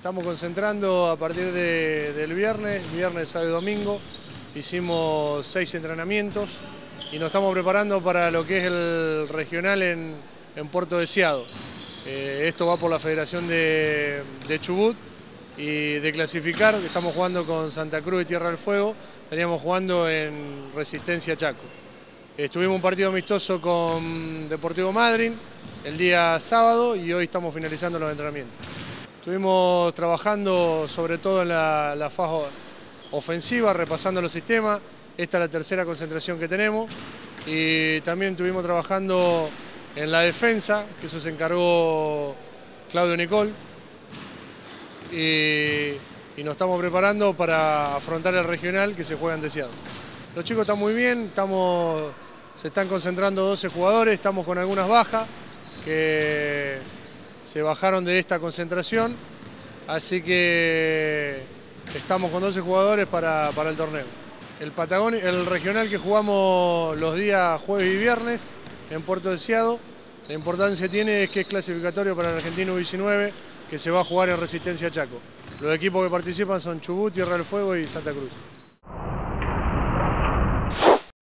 Estamos concentrando a partir de- del viernes, viernes, sábado y domingo. Hicimos seis entrenamientos y nos estamos preparando para lo que es el regional en, en Puerto Deseado. Eh, esto va por la Federación de, Chubut y de clasificar, estamos jugando con Santa Cruz y Tierra del Fuego, estaríamos jugando en Resistencia Chaco. Estuvimos un partido amistoso con Deportivo Madryn el día sábado y hoy estamos finalizando los entrenamientos. Estuvimos trabajando sobre todo en la, la fase ofensiva, repasando los sistemas. Esta es la tercera concentración que tenemos. Y también estuvimos trabajando en la defensa, que eso se encargó Claudio Nicol. Y, y nos estamos preparando para afrontar el regional que se juega en Deseado. Los chicos están muy bien, estamos, se están concentrando 12 jugadores, estamos con algunas bajas que se bajaron de esta concentración, así que estamos con 12 jugadores para, para el torneo. El, Patagón, el regional que jugamos los días jueves y viernes en Puerto Deseado, la importancia tiene es que es clasificatorio para el Argentino 19 que se va a jugar en Resistencia Chaco. Los equipos que participan son Chubut, Tierra del Fuego y Santa Cruz.